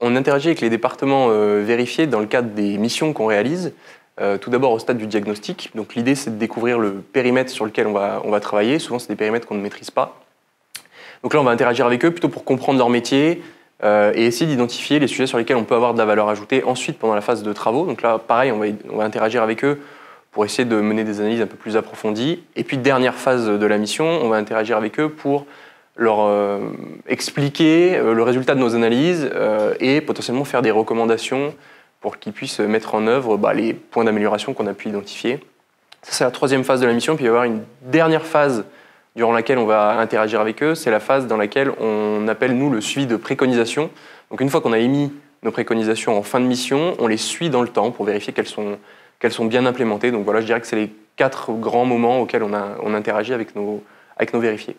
On interagit avec les départements vérifiés dans le cadre des missions qu'on réalise. tout d'abord au stade du diagnostic. Donc l'idée c'est de découvrir le périmètre sur lequel on va, travailler. Souvent c'est des périmètres qu'on ne maîtrise pas. Donc là on va interagir avec eux plutôt pour comprendre leur métier, euh, et essayer d'identifier les sujets sur lesquels on peut avoir de la valeur ajoutée ensuite pendant la phase de travaux. Donc là, pareil, on va interagir avec eux pour essayer de mener des analyses un peu plus approfondies. Et puis, dernière phase de la mission, on va interagir avec eux pour leur euh, expliquer euh, le résultat de nos analyses et potentiellement faire des recommandations pour qu'ils puissent mettre en œuvre bah, les points d'amélioration qu'on a pu identifier. Ça, c'est la troisième phase de la mission. Puis il va y avoir une dernière phase durant laquelle on va interagir avec eux, c'est la phase dans laquelle on appelle, nous, le suivi de préconisation. Donc une fois qu'on a émis nos préconisations en fin de mission, on les suit dans le temps pour vérifier qu'elles sont, bien implémentées. Donc voilà, je dirais que c'est les quatre grands moments auxquels on, a, interagit avec avec nos vérifiés.